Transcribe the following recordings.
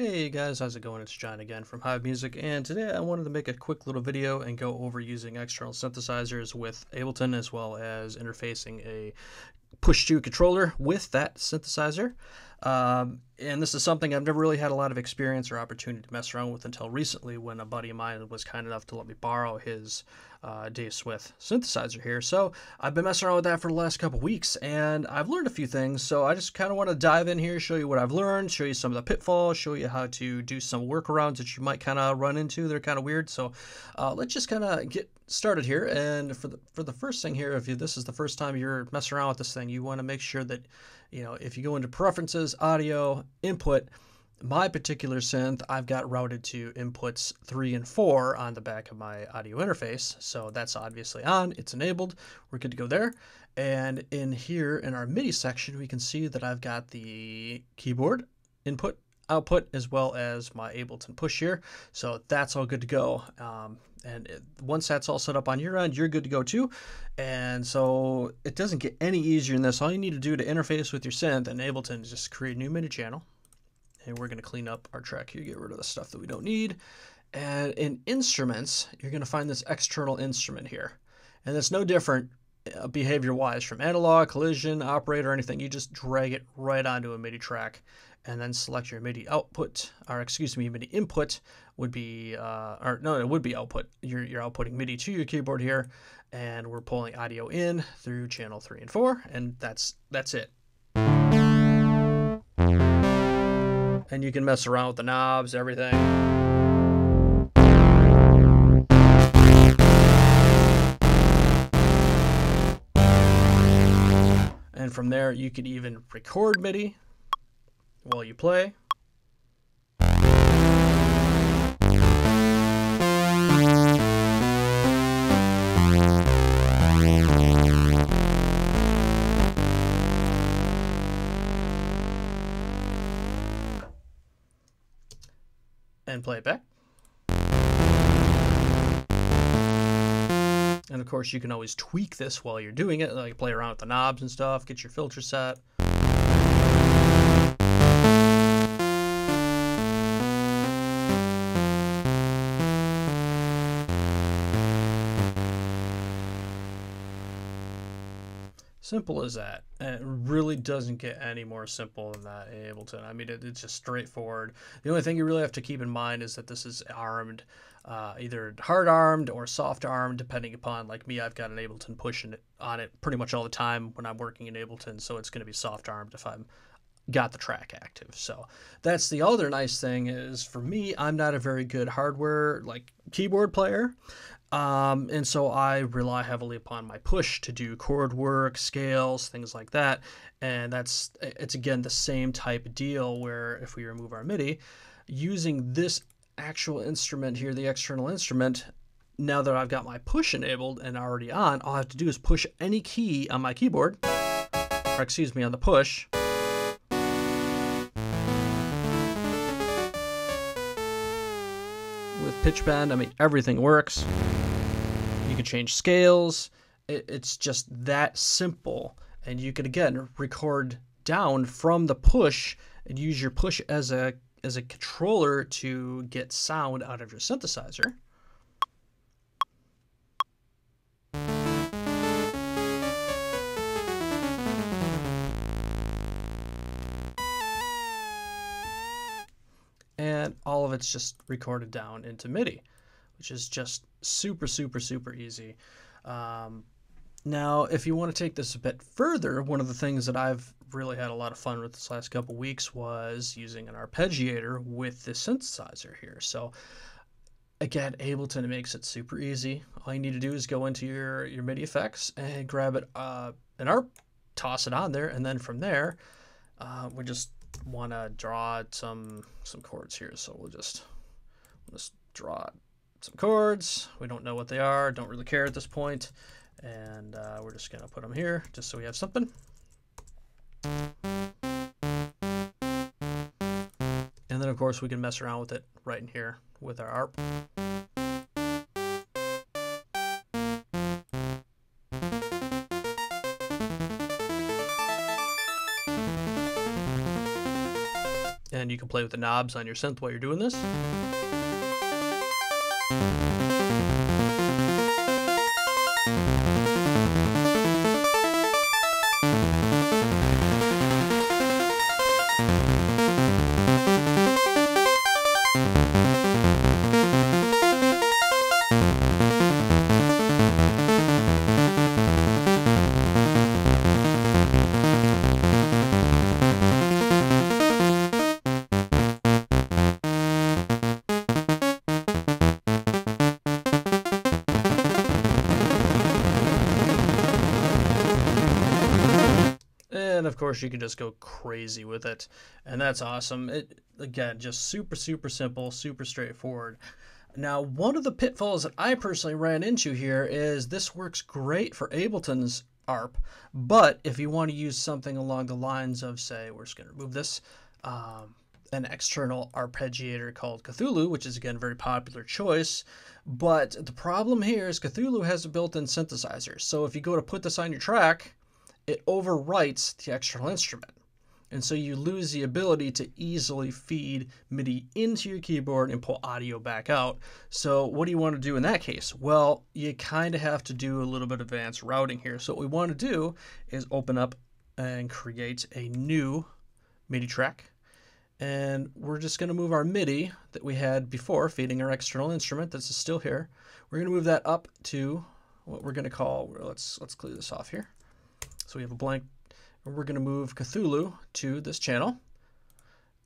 Hey guys, how's it going? It's John again from Haive Music, and today I wanted to make a quick little video and go over using external synthesizers with Ableton as well as interfacing a Push 2 controller with that synthesizer. Um, and this is something I've never really had a lot of experience or opportunity to mess around with until recently when a buddy of mine was kind enough to let me borrow his uh, Dave Smith synthesizer here. So I've been messing around with that for the last couple weeks and I've learned a few things. So I just kind of want to dive in here, show you what I've learned, show you some of the pitfalls, show you how to do some workarounds that you might kind of run into. They're kind of weird. So uh, let's just kind of get started here. And for the, for the first thing here, if you, this is the first time you're messing around with this thing, you want to make sure that, you know, if you go into preferences, audio, input, my particular synth, I've got routed to inputs three and four on the back of my audio interface. So that's obviously on, it's enabled. We're good to go there. And in here in our MIDI section, we can see that I've got the keyboard input, output, as well as my Ableton push here. So that's all good to go. Um, and once that's all set up on your end, you're good to go too. And so it doesn't get any easier than this. All you need to do to interface with your synth and Ableton is just create a new MIDI channel and we're going to clean up our track here, get rid of the stuff that we don't need. And in instruments, you're going to find this external instrument here. And it's no different uh, behavior-wise from analog, collision, operator, anything. You just drag it right onto a MIDI track and then select your MIDI output, or excuse me, MIDI input would be, uh, or no, it would be output. You're, you're outputting MIDI to your keyboard here, and we're pulling audio in through channel three and four, and that's that's it. and you can mess around with the knobs, everything. And from there, you could even record MIDI while you play. and play it back. And of course, you can always tweak this while you're doing it, like play around with the knobs and stuff, get your filter set. Simple as that. And it really doesn't get any more simple than that Ableton. I mean, it, it's just straightforward. The only thing you really have to keep in mind is that this is armed, uh, either hard armed or soft armed, depending upon, like me, I've got an Ableton push it, on it pretty much all the time when I'm working in Ableton, so it's going to be soft armed if I'm got the track active. So that's the other nice thing is for me, I'm not a very good hardware like keyboard player. Um, and so I rely heavily upon my push to do chord work, scales, things like that. And that's, it's again the same type of deal where if we remove our MIDI, using this actual instrument here, the external instrument, now that I've got my push enabled and already on, all I have to do is push any key on my keyboard, or excuse me, on the push. With pitch bend, I mean, everything works can change scales. It, it's just that simple. And you can again record down from the push and use your push as a as a controller to get sound out of your synthesizer. And all of it's just recorded down into MIDI which is just super, super, super easy. Um, now, if you want to take this a bit further, one of the things that I've really had a lot of fun with this last couple weeks was using an arpeggiator with the synthesizer here. So, again, Ableton makes it super easy. All you need to do is go into your, your MIDI effects and grab it uh, an arp, toss it on there, and then from there, uh, we just want to draw some some chords here. So we'll just we'll just draw some chords. We don't know what they are, don't really care at this point. And uh, we're just going to put them here just so we have something. And then, of course, we can mess around with it right in here with our ARP. And you can can play with the knobs on your synth while you're doing this. And of course, you can just go crazy with it, and that's awesome. It again, just super, super simple, super straightforward. Now, one of the pitfalls that I personally ran into here is this works great for Ableton's ARP, but if you want to use something along the lines of, say, we're just going to remove this, um, an external arpeggiator called Cthulhu, which is again a very popular choice. But the problem here is Cthulhu has a built in synthesizer. So if you go to put this on your track, it overwrites the external instrument. And so you lose the ability to easily feed MIDI into your keyboard and pull audio back out. So what do you want to do in that case? Well, you kind of have to do a little bit of advanced routing here. So what we want to do is open up and create a new MIDI track. And we're just going to move our MIDI that we had before feeding our external instrument. This is still here. We're going to move that up to what we're going to call, let's, let's clear this off here. So we have a blank, we're going to move Cthulhu to this channel.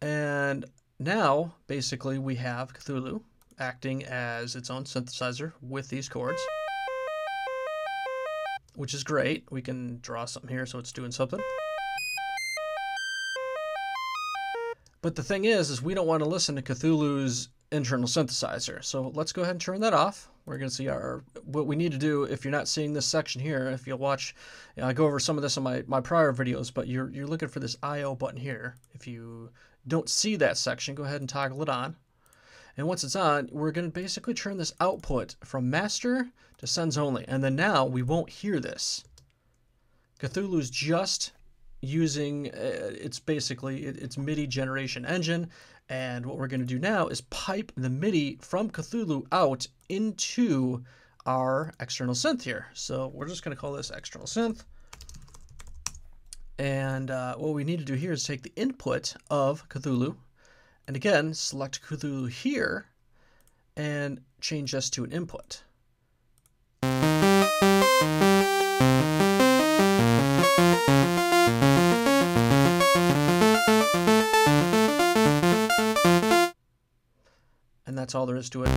And now, basically, we have Cthulhu acting as its own synthesizer with these chords, which is great. We can draw something here so it's doing something. But the thing is, is we don't want to listen to Cthulhu's internal synthesizer. So let's go ahead and turn that off. We're going to see our what we need to do. If you're not seeing this section here, if you'll watch, you know, I go over some of this in my, my prior videos, but you're, you're looking for this I.O. button here. If you don't see that section, go ahead and toggle it on. And once it's on, we're going to basically turn this output from master to sends only. And then now we won't hear this. Cthulhu's just using, uh, it's basically, it, it's MIDI generation engine. And what we're going to do now is pipe the MIDI from Cthulhu out into our external synth here. So we're just going to call this external synth. And uh, what we need to do here is take the input of Cthulhu and again, select Cthulhu here and change this to an input. That's all there is to it.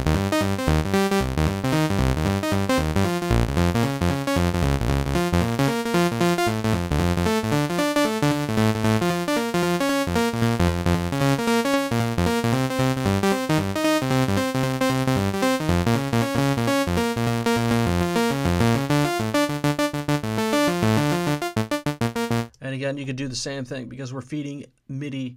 And again, you could do the same thing because we're feeding MIDI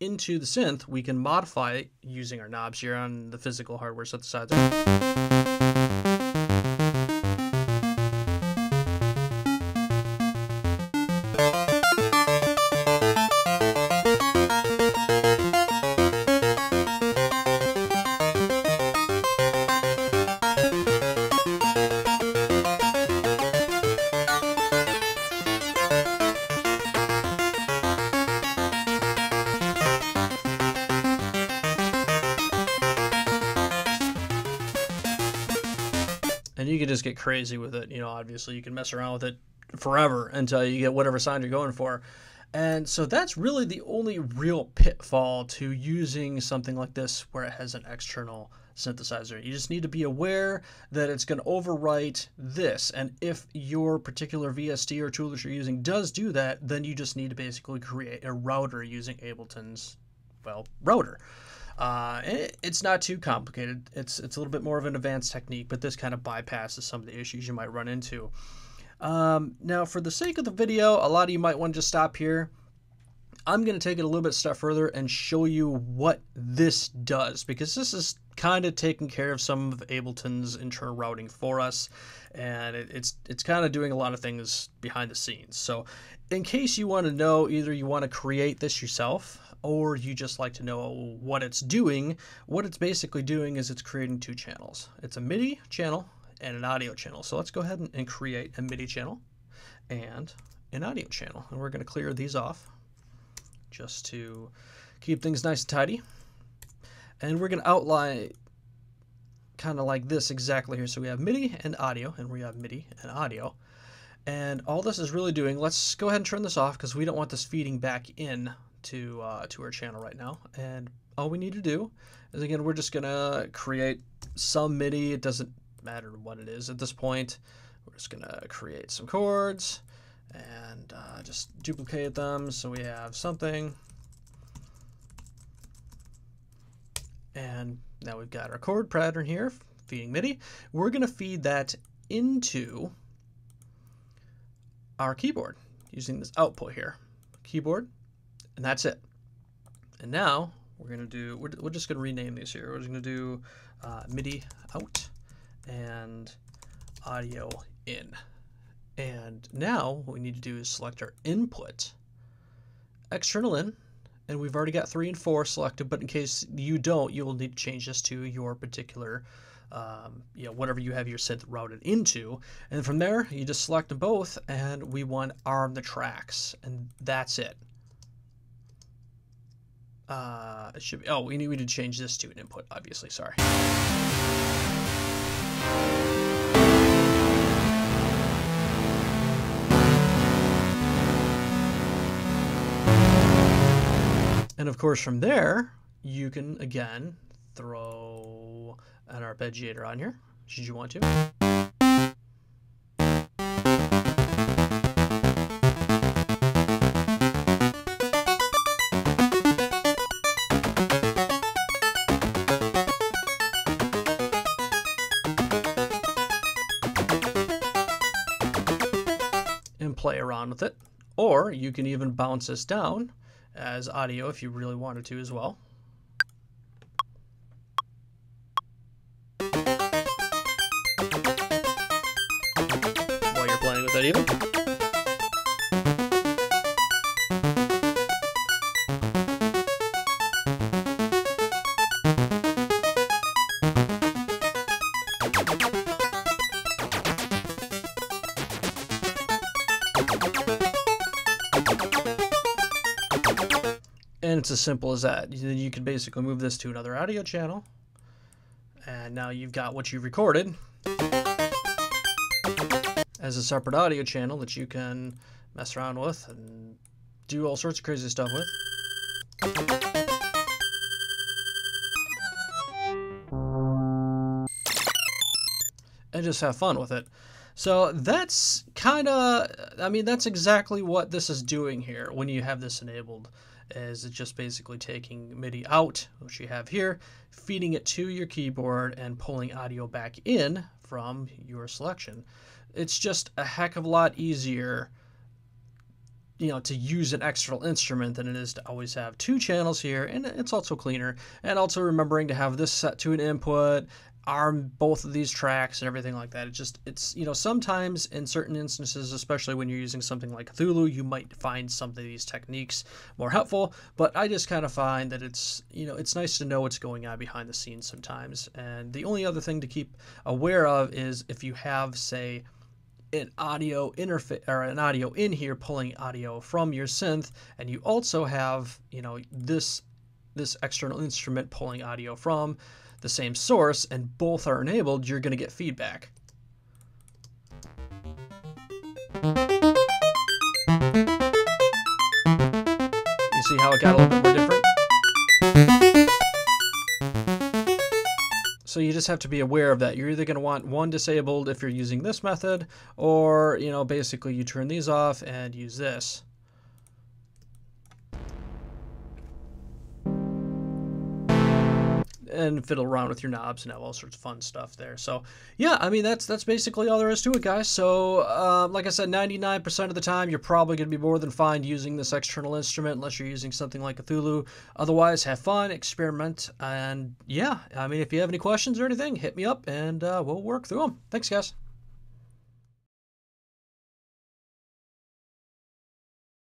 into the synth. We can modify it using our knobs here on the physical hardware synthesizer. and you can just get crazy with it. You know, obviously you can mess around with it forever until you get whatever sound you're going for. And so that's really the only real pitfall to using something like this where it has an external synthesizer. You just need to be aware that it's going to overwrite this. And if your particular VST or tool that you're using does do that, then you just need to basically create a router using Ableton's, well, router. Uh, it, it's not too complicated. It's it's a little bit more of an advanced technique, but this kind of bypasses some of the issues you might run into. Um, now, for the sake of the video, a lot of you might want to just stop here I'm going to take it a little bit step further and show you what this does because this is kind of taking care of some of Ableton's internal routing for us and it, it's it's kind of doing a lot of things behind the scenes. So in case you want to know either you want to create this yourself or you just like to know what it's doing, what it's basically doing is it's creating two channels. It's a MIDI channel and an audio channel. So let's go ahead and, and create a MIDI channel and an audio channel. And we're going to clear these off just to keep things nice and tidy. And we're going to outline kind of like this exactly here. So we have MIDI and audio, and we have MIDI and audio. And all this is really doing, let's go ahead and turn this off because we don't want this feeding back in to, uh, to our channel right now. And all we need to do is, again, we're just going to create some MIDI. It doesn't matter what it is at this point. We're just going to create some chords and uh, just duplicate them so we have something. And now we've got our chord pattern here, feeding MIDI. We're going to feed that into our keyboard using this output here. Keyboard, and that's it. And now we're going to do, we're, we're just going to rename these here. We're just going to do uh, MIDI out and audio in. And now what we need to do is select our input, external in, and we've already got three and four selected, but in case you don't, you will need to change this to your particular, um, you know, whatever you have your synth routed into. And from there, you just select them both, and we want arm the tracks, and that's it. Uh, it should be, oh, we need, we need to change this to an input, obviously, sorry. And of course, from there, you can again throw an arpeggiator on here, should you want to. and play around with it. Or you can even bounce this down as audio if you really wanted to as well. While you're playing with it even. And it's as simple as that. You can basically move this to another audio channel. And now you've got what you've recorded as a separate audio channel that you can mess around with and do all sorts of crazy stuff with. And just have fun with it. So that's kind of, I mean, that's exactly what this is doing here when you have this enabled is just basically taking MIDI out, which you have here, feeding it to your keyboard and pulling audio back in from your selection. It's just a heck of a lot easier you know to use an external instrument than it is to always have two channels here and it's also cleaner and also remembering to have this set to an input arm both of these tracks and everything like that. It just it's you know sometimes in certain instances, especially when you're using something like Cthulhu, you might find some of these techniques more helpful. But I just kind of find that it's you know it's nice to know what's going on behind the scenes sometimes. And the only other thing to keep aware of is if you have say an audio interface or an audio in here pulling audio from your synth and you also have you know this this external instrument pulling audio from the same source and both are enabled, you're going to get feedback. You see how it got a little bit more different? So you just have to be aware of that. You're either going to want one disabled if you're using this method, or, you know, basically you turn these off and use this. And fiddle around with your knobs and have all sorts of fun stuff there. So yeah, I mean that's that's basically all there is to it, guys. So uh, like I said, 99% of the time you're probably going to be more than fine using this external instrument unless you're using something like Cthulhu. Otherwise, have fun, experiment, and yeah, I mean if you have any questions or anything, hit me up and uh, we'll work through them. Thanks, guys.